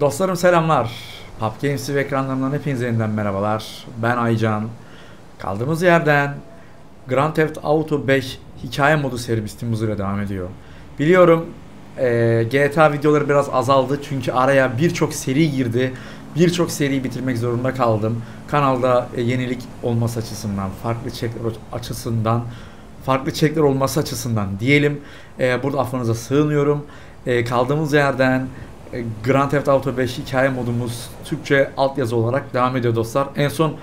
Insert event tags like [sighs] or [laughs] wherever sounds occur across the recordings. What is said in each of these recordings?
Dostlarım selamlar. Pub Games TV ekranlarından hepinize yeniden merhabalar. Ben Aycan. Kaldığımız yerden Grand Theft Auto 5 hikaye modu serimiz tüm hızıyla devam ediyor. Biliyorum eee, GTA videoları biraz azaldı çünkü araya birçok seri girdi. Birçok seriyi bitirmek zorunda kaldım. Kanalda e, yenilik olması açısından, farklı içerikler açısından, farklı içerikler olması açısından diyelim. Eee, burada affınıza sığınıyorum. Eee, kaldığımız yerden e, Grand Theft Auto 5 hikaye modumuz Türkçe altyazı olarak devam ediyor dostlar. En son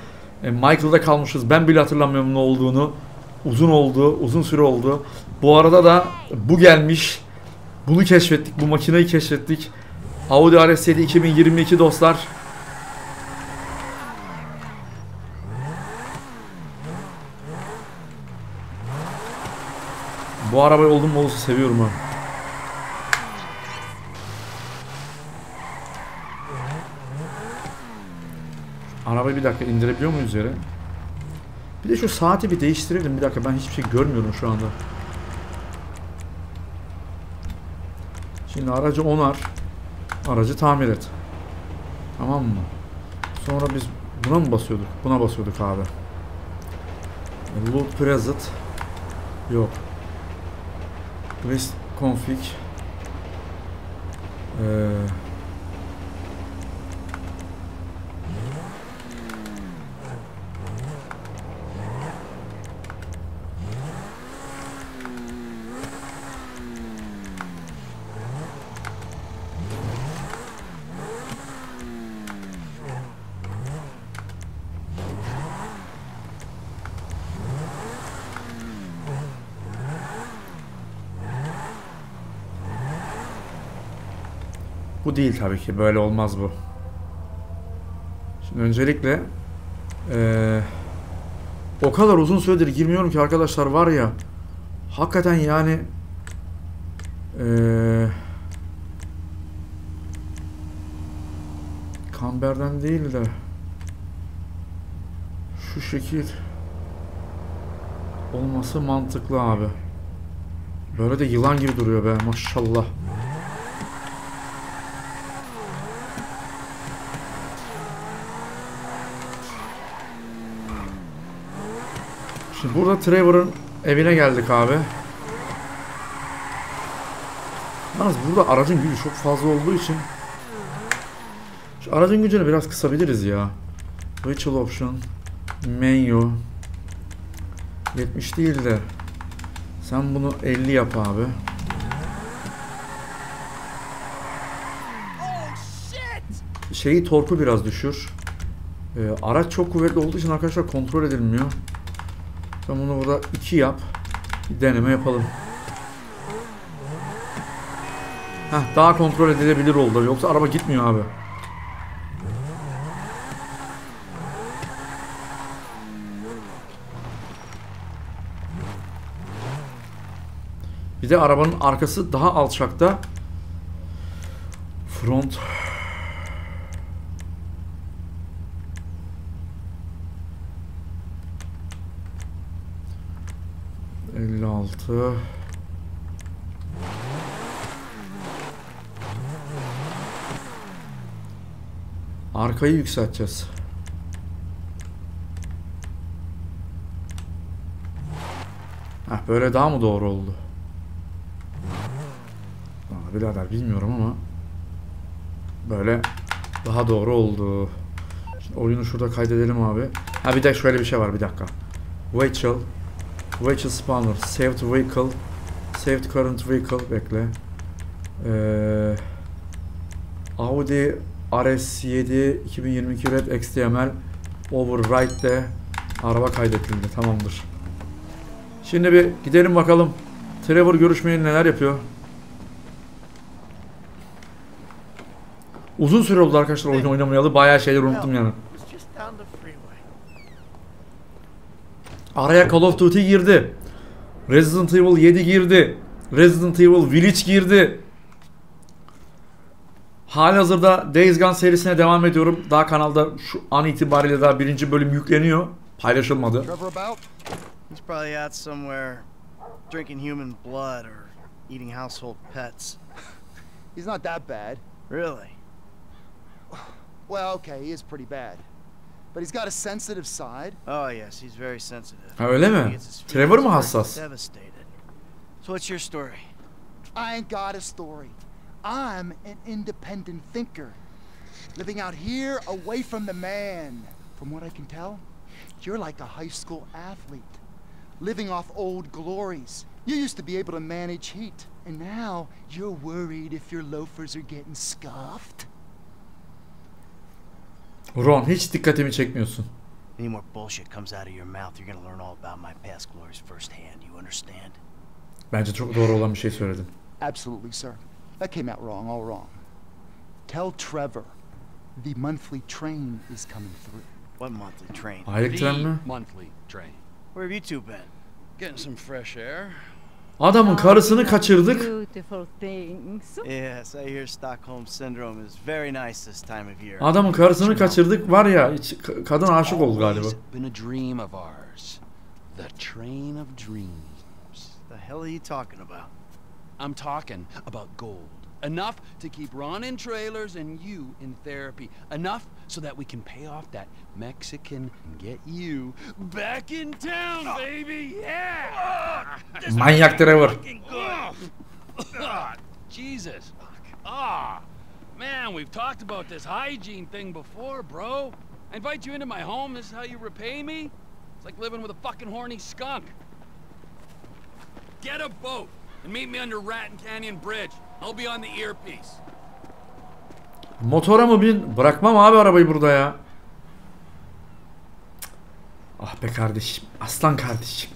e, Michael'da kalmışız. Ben bile hatırlamıyorum ne olduğunu. Uzun oldu, uzun süre oldu. Bu arada da bu gelmiş. Bunu keşfettik, bu makineyi keşfettik. Audi RS7 2022 dostlar. Bu arabayı oldum olsa seviyorum ha. Arabayı bir dakika indirebiliyor muyuz yere? Bir de şu saati bir değiştirelim. Bir dakika ben hiçbir şey görmüyorum şu anda. Şimdi aracı onar. Aracı tamir et. Tamam mı? Sonra biz buna mı basıyorduk? Buna basıyorduk abi. Loop present. Yok. List config. Eee Bu değil tabii ki. Böyle olmaz bu. Şimdi öncelikle eee, o kadar uzun süredir girmiyorum ki arkadaşlar var ya hakikaten yani eee kamberden değil de şu şekil olması mantıklı abi. Böyle de yılan gibi duruyor be maşallah. Şimdi burada Trevor'ın evine geldik abi. Yalnız burada aracın gücü çok fazla olduğu için şu aracın gücünü biraz kısabiliriz ya. Virtual option menu 70 değil de sen bunu 50 yap abi. Şeyi torku biraz düşür. Ee, araç çok kuvvetli olduğu için arkadaşlar kontrol edilmiyor. Sen bunu burada 2 yap. Bir deneme yapalım. Heh, daha kontrol edilebilir oldu. Yoksa araba gitmiyor abi. Bir de arabanın arkası daha alçakta. Front elli altı Arkayı yükselteceğiz. Heh, böyle daha mı doğru oldu? Aa, birader bilmiyorum ama böyle daha doğru oldu. Şimdi oyunu şurada kaydedelim abi. Ha bir de şöyle bir şey var bir dakika. Rachel Rachel Spawner Saved Vehicle Saved Current Vehicle bekle. Ee, Audi RS7 2022 Red XTML Override araba kaydedildi. Tamamdır. Şimdi bir gidelim bakalım. Trevor görüşmeyi neler yapıyor? Uzun süre oldu arkadaşlar oyun oynamayalı. Bayağı şeyler unuttum yani. was just down the freeway. Araya Call of Duty girdi. Resident Evil 7 girdi. Resident Evil Village girdi. Halihazırda Days Gone serisine devam ediyorum. Daha kanalda şu an itibariyle daha birinci bölüm yükleniyor. Paylaşılmadı. Drinking human blood or eating household pets. He's not that bad. Really? Well, okay, he is pretty bad. But he's got a sensitive side. Oh yes, he's very sensitive. Ha öyle mi? Trevor mu hassas? Devastated. So what's your story? I ain't got a story. I'm an independent thinker. Living out here away from the man. From what I can tell, you're like a high school athlete. Living off old glories. You used to be able to manage heat. And now you're worried if your loafers are getting scuffed. Ron hiç dikkatimi çekmiyorsun. Any more bullshit comes out of your mouth, you're gonna learn all about my past glories firsthand. You understand? Bence çok doğru olan bir şey söyledin. Absolutely, sir. That came out wrong, all wrong. Tell Trevor the monthly train is coming through. What monthly train? Aylık tren mi? monthly train. Where have you two been? Getting some fresh air. Adamın karısını kaçırdık. Adamın karısını kaçırdık var ya kadın aşık oldu galiba. The train of dreams. the hell are you talking about? I'm talking about gold. Enough to keep Ron in trailers and you in therapy. Enough so that we can pay off that Mexican and get you back in town, baby. Yeah. Manyak Trevor. Ah, Jesus. Ah, man, we've talked about this hygiene thing before, bro. I invite you into my home. This is how you repay me? It's like living with a fucking horny skunk. Get a boat and meet me under Ratton Canyon Bridge. I'll be on the earpiece. Motora mı bin? Bırakmam abi arabayı burada ya. Ah be kardeşim. Aslan kardeşim.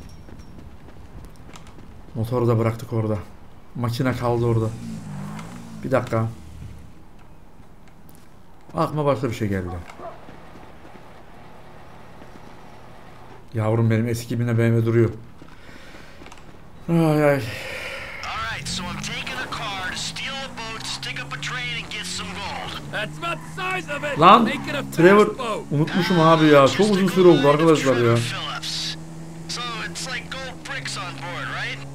Motoru da bıraktık orada. Makine kaldı orada. Bir dakika. Aklıma başka bir şey geldi. Yavrum benim eski bine BMW duruyor. Ay ay. Lan Trevor unutmuşum abi ya. Çok uzun süre oldu arkadaşlar ya.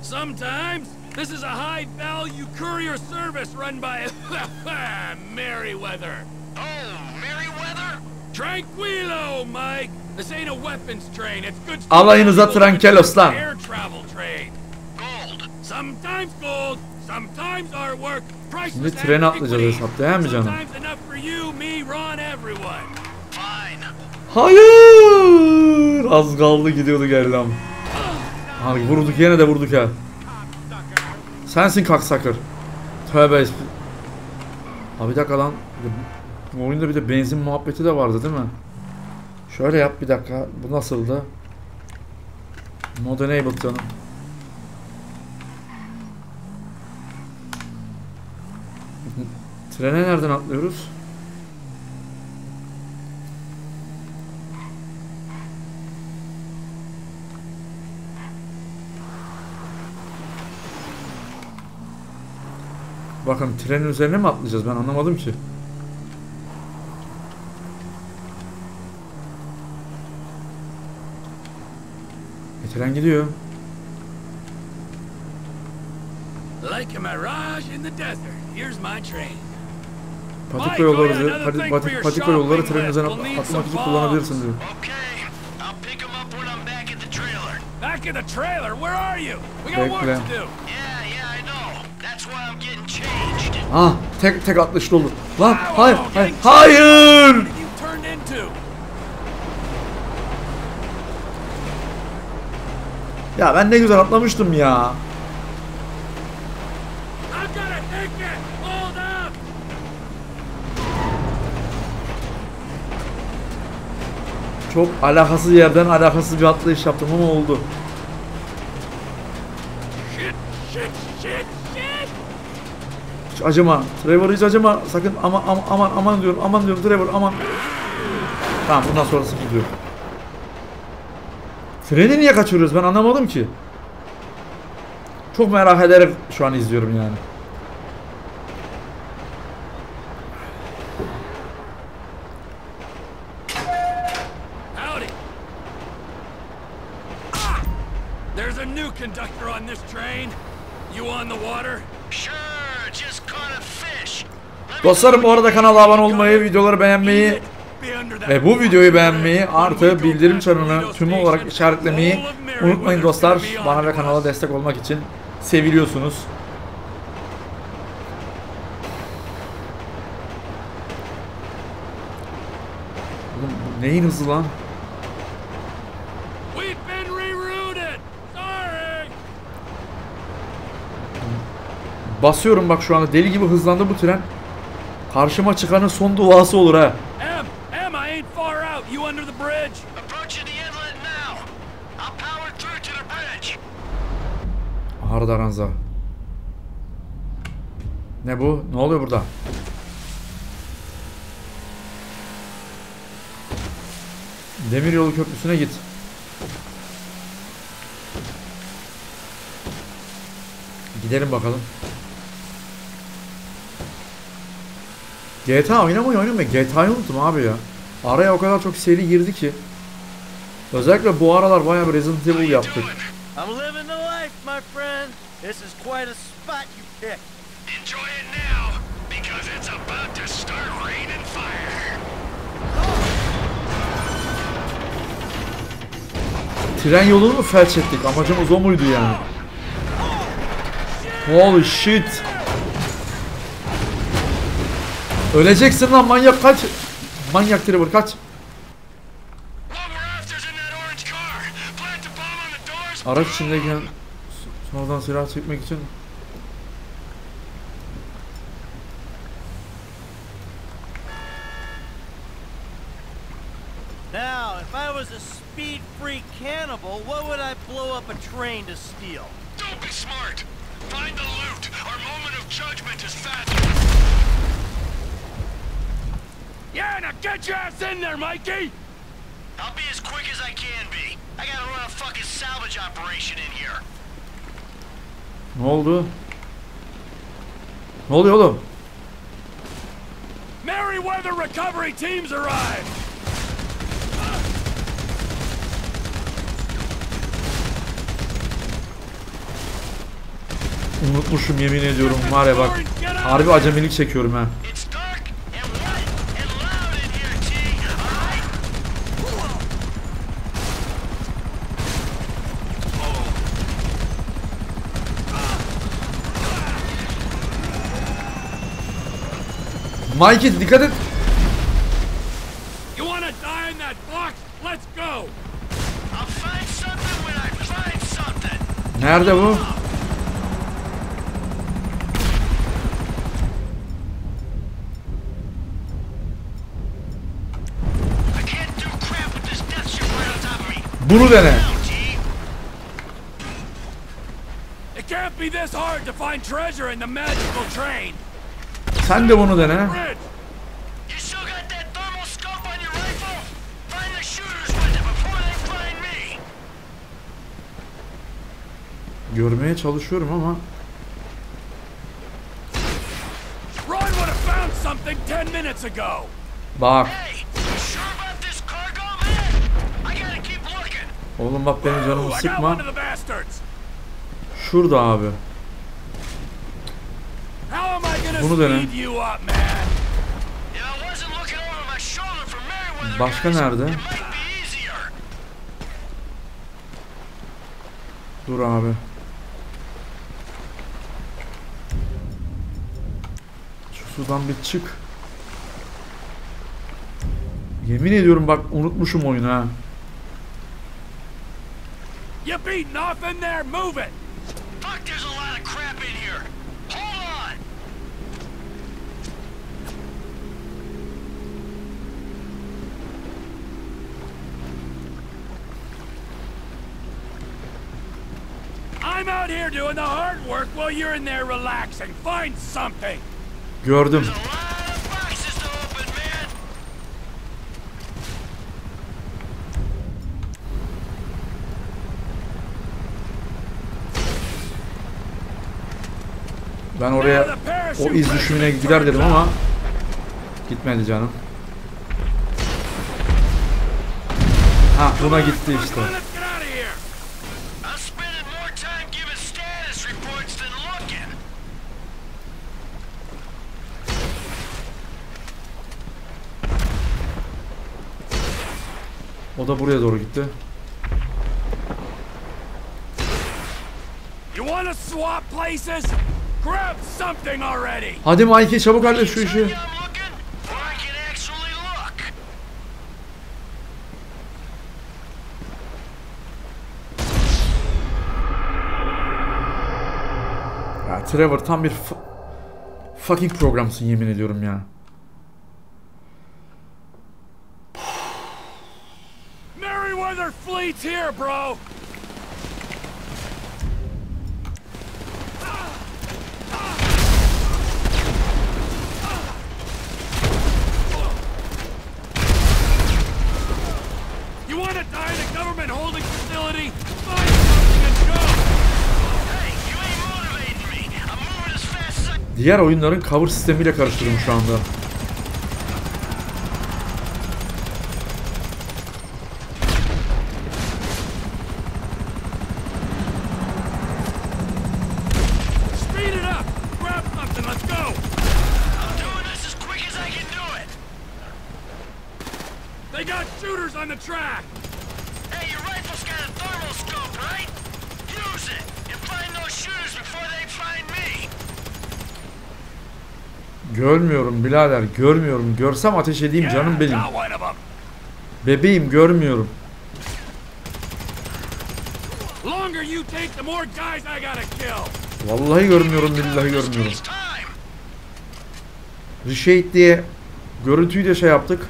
Sometimes this is a high value courier service run by [laughs] Merryweather. Oh, Merryweather? Tranquilo, Mike. This ain't a weapons train. It's good stuff. Alayınıza Tranquilos lan. Air travel train. Gold. Sometimes gold, sometimes artwork. Priceless Şimdi trene atlayacağız antiquity. hesap, değil mi canım? Hayır! Az kaldı gidiyordu geldi ama. Abi vurduk yine de vurduk ha. Sensin kaksakır. Tövbe Abi bir dakika lan. Bu oyunda bir de benzin muhabbeti de vardı değil mi? Şöyle yap bir dakika. Bu nasıldı? Mod enabled canım. Trene nereden atlıyoruz? Bakın trenin üzerine mi atlayacağız ben anlamadım ki. E, tren gidiyor. Like a mirage in the desert. Here's my train. Patika yolları diyor. Pati, pati, patika yolları trenin üzerine atlamak için kullanabilirsin diyor. Back in the trailer. Where are you? We got work to do. Yeah, yeah, I know. That's why I'm getting changed. Ah tek tek atlayışlı oldu. Lan hayır hayır hayır. What you turned into? Ya ben ne güzel atlamıştım ya. I've got a ticket. Hold up. Çok alakasız yerden alakasız bir atlayış yaptım ama oldu. Hiç acıma. Trevor hiç acıma. Sakın aman aman aman aman diyorum. Aman diyorum Trevor aman. Tamam bundan sonrası gidiyor. Freni niye kaçırıyoruz ben anlamadım ki. Çok merak ederek şu an izliyorum yani. Howdy. Ah! There's a new conductor on this train. You on the water? Sure, just caught a fish. Dostlarım bu arada kanala abone olmayı, videoları beğenmeyi ve bu videoyu beğenmeyi artı bildirim çanını tüm olarak işaretlemeyi unutmayın dostlar. Bana ve kanala destek olmak için seviliyorsunuz. Oğlum bu neyin hızı lan? Basıyorum bak şu anda deli gibi hızlandı bu tren. Karşıma çıkanın son duası olur ha. Em, Em, I ain't far out. You under the bridge? Approaching the inlet now. I'll power through to the bridge. Hardaranza. Ne bu? Ne oluyor burada? Demiryolu köprüsüne git. Gidelim bakalım. GTA oynamayı oynamayı GTA'yı unuttum abi ya. Araya o kadar çok seri girdi ki. Özellikle bu aralar bayağı bir Resident Evil yaptık. I'm living the life, my friend. This is quite a spot you picked. Enjoy it now, because it's about to start raining fire. Tren yolunu mu felç ettik? Amacımız o muydu yani? Holy shit. Öleceksin lan manyak kaç. Manyak Trevor kaç. Araç içindeyken sonradan silah çekmek için Now, if I was a speed-free cannibal, what would I blow up a train to steal? Don't be smart. Find the loot. Our moment of judgment is fast. Yeah, now get your ass in there, Mikey. I'll be as quick as I can be. I gotta run a fucking salvage operation in here. ne oldu? Ne oluyor oğlum? Merryweather recovery teams arrived. Unutmuşum yemin ediyorum var ya bak. Harbi acemilik çekiyorum ha. Mikey dikkat et. You wanna die in that box? Let's go. I'll find something when I find something. Nerede bu? I can't do crap with this death ship right on top of me. Bunu dene. Now, T. It can't be this hard to find treasure in the magical train. Sen de bunu dene. Görmeye çalışıyorum ama bak. Oğlum bak benim canımı sıkma. Şurada abi. How am I gonna Bunu dene. speed you up, man? Yeah, I wasn't looking over my shoulder for Merryweather. Başka nerede? It might be easier. Dur abi. Şu sudan bir çık. Yemin ediyorum bak unutmuşum oyunu ha. You beating off in there? Move it. Fuck, there's a lot of crap in here. Hold on. I'm out here doing the hard work while you're in there relaxing. Find something. Gördüm. Ben oraya o iz düşümüne gider dedim ama gitmedi canım. Ha buna gitti işte. Come on, let's get out of here. I'm spending more time giving status reports than looking. O da buraya doğru gitti. You wanna swap places? Grab something already! Hadi Mikey çabuk hallet şu işi. you I'm looking, or I can actually look. Ya Trevor tam bir fucking programsın yemin ediyorum ya. Merryweather Fleet's here, bro! You wanna die in a government holding facility? Find something and go! Hey, you ain't motivating me. I'm moving as fast as I Diğer oyunların cover sistemiyle karıştırdım şu anda. Speed it up! Grab something, let's go! I'm doing this as quick as I can do it. They got shooters on the track! Hey, your rifle's got a thermal scope, right? Use it and find those shooters before they find me. Görmüyorum birader görmüyorum. Görsem ateş edeyim canım benim. Bebeğim görmüyorum. Longer you take, the more guys I gotta kill. Vallahi görmüyorum billahi görmüyorum. Reshade diye görüntüyü de şey yaptık.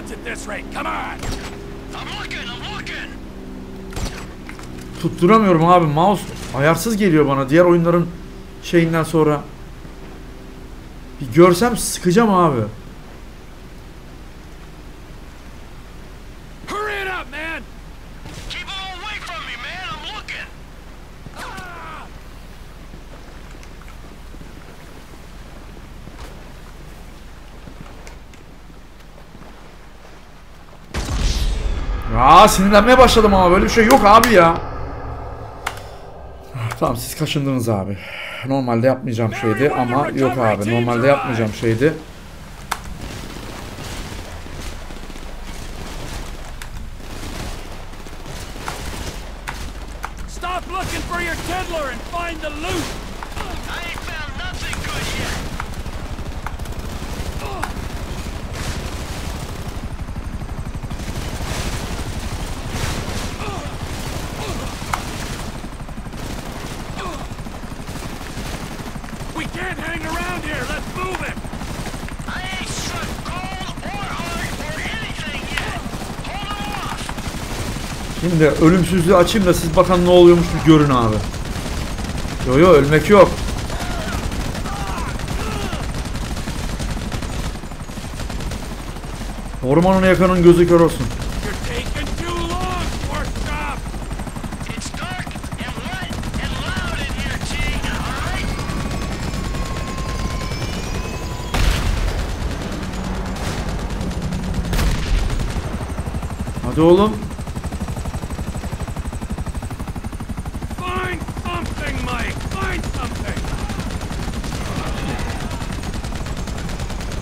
Bullets at this rate. Come on. I'm looking, I'm looking. Tutturamıyorum abi mouse ayarsız geliyor bana diğer oyunların şeyinden sonra. Bir görsem sıkacağım abi. Hurry it up, man. Keep them away from me, man. I'm looking. Ah! Aa sinirlenmeye başladım ama böyle bir şey yok abi ya. Tamam siz kaşındınız abi. Normalde yapmayacağım şeydi ama yok abi. Normalde yapmayacağım şeydi. Stop looking for your tiddler and find the loot. I ain't found nothing good yet. We can't hang around here. Let's move it. I ain't struck gold or hard or anything yet. Hold 'em off. Şimdi ölümsüzlüğü açayım da siz bakan ne oluyormuş bir görün abi. Yo yo ölmek yok. Ormanın yakanın gözü kör olsun. You're taking too long, pork chop. It's dark and wet and loud in here, T. All right? Hadi oğlum. Find something, Mike. Find something.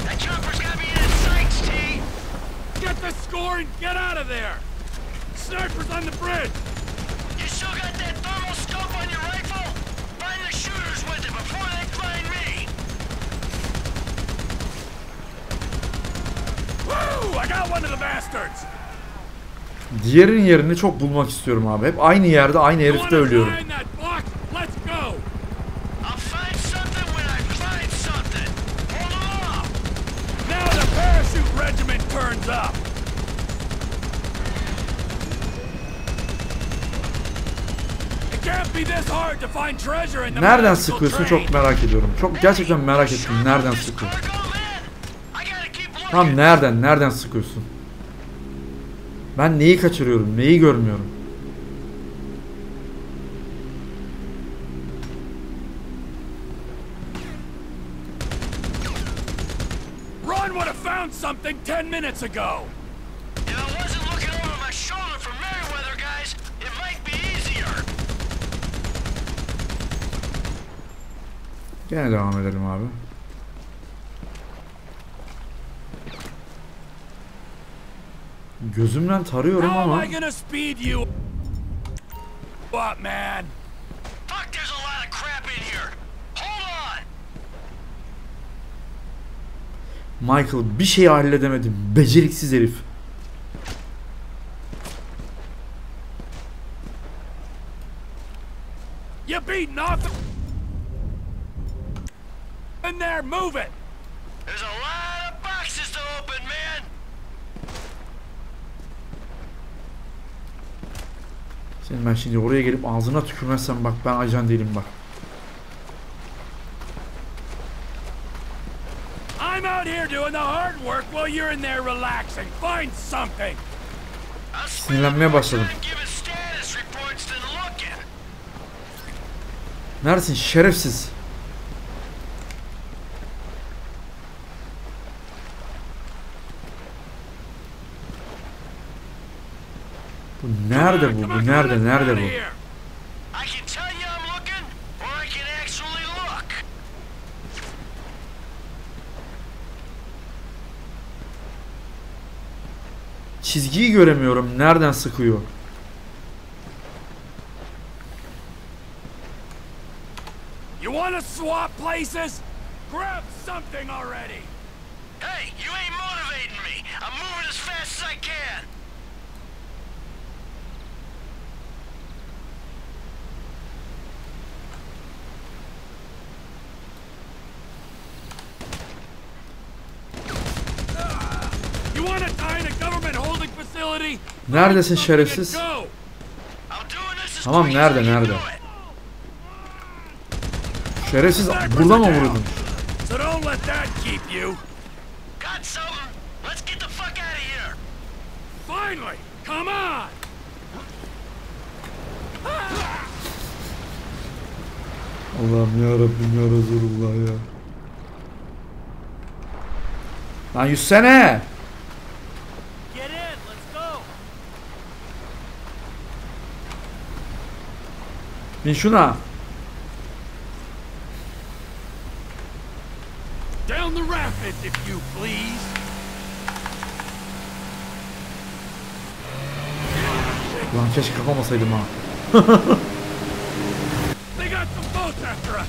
That chopper's got me in its sights, T. Get the score and get out of there. Snipers on the bridge. You still got that thermal scope on your rifle? Find the shooters with it before they find me. Woo! I got one of the bastards. Diğerinin yerini çok bulmak istiyorum abi. Hep aynı yerde aynı herifte ölüyorum. Nereden sıkıyorsun çok merak ediyorum. Çok gerçekten merak ettim nereden sıkıyorsun. Tam nereden nereden sıkıyorsun? Ben neyi kaçırıyorum? Neyi görmüyorum? found something ten minutes ago. If I wasn't looking over my shoulder for Merryweather, guys, it might be easier. Gene devam edelim abi. Gözümden tarıyorum How am ama I gonna speed you up, man? Fuck, there's a lot of crap in here. Hold on. Michael bir şeyi halledemedim. Beceriksiz herif. You beating off in there, move it! There's a lot of boxes to open, man. Senin ben şimdi oraya gelip ağzına tükürmezsem bak ben ajan değilim bak. I'm out here doing the hard work while you're in there relaxing. Find something! Sinirlenmeye başladım. Neredesin şerefsiz? Bu nerede bu? Bu nerede? Nerede bu? here. I can tell you I'm looking, or I can actually look. Çizgiyi göremiyorum. Nereden sıkıyor? You wanna swap places? Grab something already! Hey, you ain't motivating me. I'm moving as fast as I can. You wanna die in a government holding facility? Neredesin şerefsiz? Tamam, nerede, nerede? Şerefsiz burada mı vurdun? Allah'ım ya Rabbim ya Resulullah ya. Lan yüzsene. Get in, let's go. Bin şuna. Down the rapids, if you please. Lan keşke kapamasaydım ha. They got some boats after us.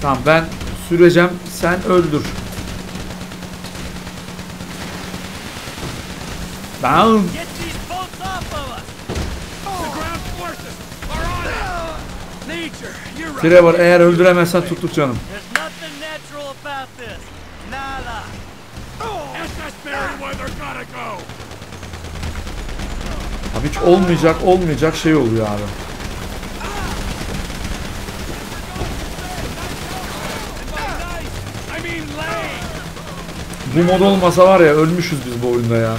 Tamam ben süreceğim sen öldür. Ben Get these boats off of us. The ground forces are on it. Nature, you're right. Trevor eğer öldüremezsen tutluk canım. There's nothing natural about this. Nada. SS Meriwether gotta go. Abi hiç olmayacak olmayacak şey oluyor abi. Bu mod olmasa var ya ölmüşüz biz bu oyunda ya.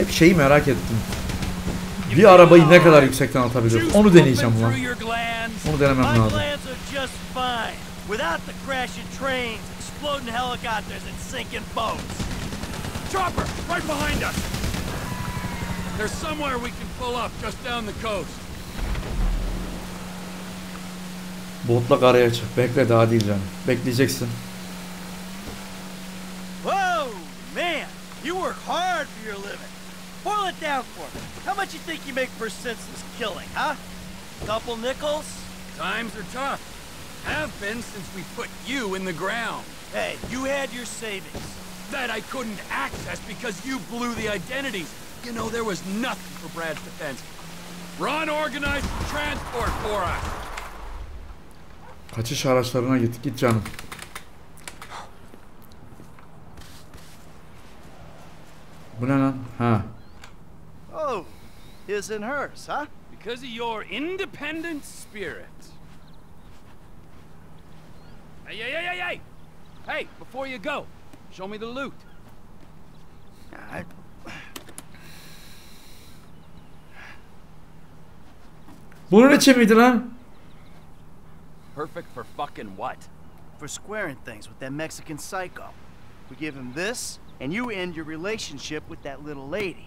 Hep şeyi merak ettim. Bir arabayı ne kadar yüksekten atabiliyoruz? Onu deneyeceğim ulan. Onu denemem lazım. Without the crashing trains, exploding helicopters, and sinking boats. Chopper, right behind us. There's somewhere we can pull up just down the coast. Botla karaya çık. Bekle daha değil canım. Bekleyeceksin. It down for me. How much you think you make per senseless killing, huh? Couple nickels? Times are tough. Have been since we put you in the ground. Hey, you had your savings. That I couldn't access because you blew the identities. You know, there was nothing for Brad's defense. Ron organized transport for us. Kaçış araçlarına git. Git canım. Bu ne lan? Ha. Oh, his and hers, huh? Because of your independent spirit. Hey, hey, hey, hey, hey! Hey, before you go, show me the loot. I, Bunun için miydi lan? Perfect for fucking what? for squaring things with that Mexican psycho. We give him this, and you end your relationship with that little lady.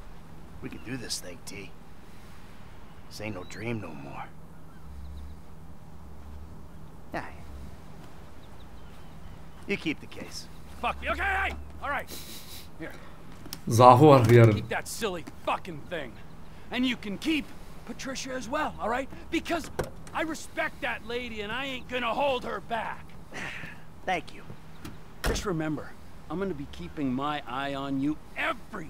we can do this thing, T. This ain't no dream no more. Yeah. You keep the case. Fuck me. Okay, hey! Alright. Here, Zahu var hıyarın. keep that silly fucking thing. And you can keep Patricia as well, alright? Because I respect that lady and I ain't gonna hold her back. [sighs] Thank you. Just remember, I'm gonna be keeping my eye on you every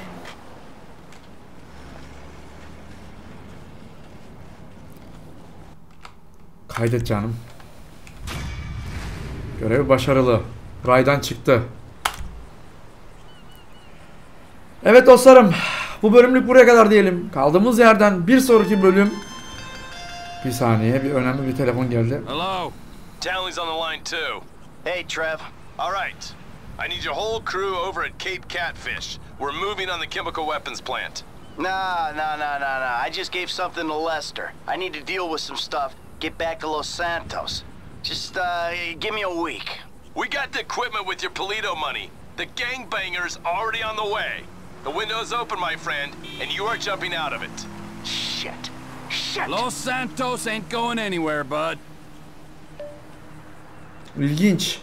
Kaydet canım. Görev başarılı. Raydan çıktı. Evet dostlarım. Bu bölümlük buraya kadar diyelim. Kaldığımız yerden bir sonraki bölüm... Bir saniye bir önemli bir telefon geldi. Hello? Townley's on the line too. Hey, Trev. All right. I need your whole crew over at Cape Catfish. We're moving on the chemical weapons plant. Nah, nah, nah, nah, nah. I just gave something to Lester. I need to deal with some stuff. Get back to Los Santos. Just, uh, give me a week. We got the equipment with your Polito money. The gangbangers already on the way. The window's open, my friend, and you are jumping out of it. Shit. Shit. Los Santos ain't going anywhere, bud. İlginç.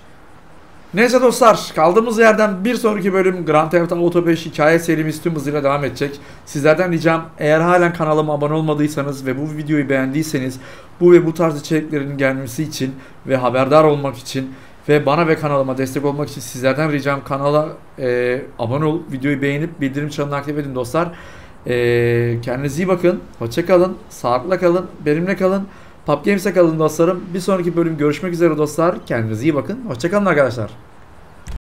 Neyse dostlar kaldığımız yerden bir sonraki bölüm Grand Theft Auto 5 hikaye serimiz tüm hızıyla devam edecek. Sizlerden ricam eğer halen kanalıma abone olmadıysanız ve bu videoyu beğendiyseniz bu ve bu tarz içeriklerin gelmesi için ve haberdar olmak için ve bana ve kanalıma destek olmak için sizlerden ricam kanala e, abone ol, videoyu beğenip bildirim çanını aktif edin dostlar. E, kendinize iyi bakın, hoşça kalın, sağlıkla kalın, benimle kalın. Pub Games'e kalın dostlarım. Bir sonraki bölüm görüşmek üzere dostlar. Kendinize iyi bakın. Hoşçakalın arkadaşlar.